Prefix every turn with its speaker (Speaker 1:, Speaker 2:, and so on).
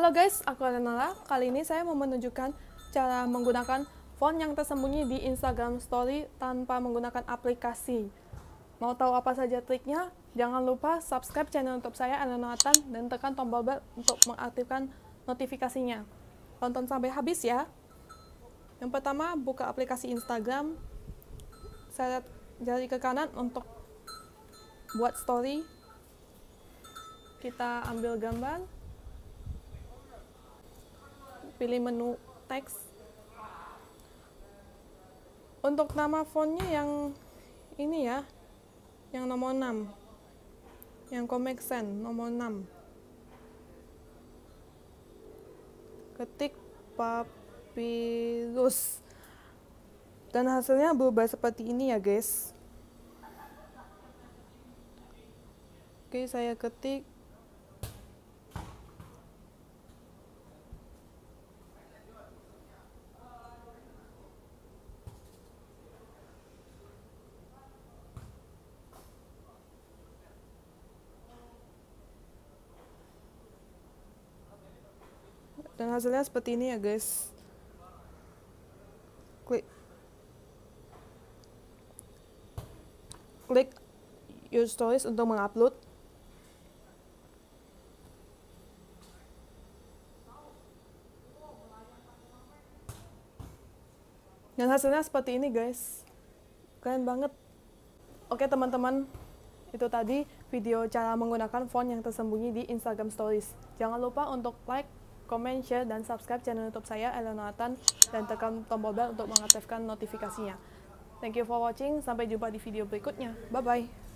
Speaker 1: Halo guys, aku Renala. Kali ini saya mau menunjukkan cara menggunakan font yang tersembunyi di Instagram Story tanpa menggunakan aplikasi. Mau tahu apa saja triknya? Jangan lupa subscribe channel YouTube saya, Elena Nathan, dan tekan tombol bell untuk mengaktifkan notifikasinya. Tonton sampai habis ya. Yang pertama, buka aplikasi Instagram. Saya jari ke kanan untuk buat story. Kita ambil gambar. Pilih menu teks. Untuk nama fontnya yang ini ya, yang nomor 6 yang Comic Sans nomor 6 ketik papyrus. Dan hasilnya berubah seperti ini ya guys. Oke saya ketik dan hasilnya seperti ini ya guys. Klik. Klik your stories untuk mengupload. Dan hasilnya seperti ini guys. Keren banget. Oke teman-teman. Itu tadi video cara menggunakan font yang tersembunyi di Instagram Stories. Jangan lupa untuk like comment, share, dan subscribe channel YouTube saya, Elena Nathan, dan tekan tombol bell untuk mengaktifkan notifikasinya. Thank you for watching, sampai jumpa di video berikutnya. Bye-bye.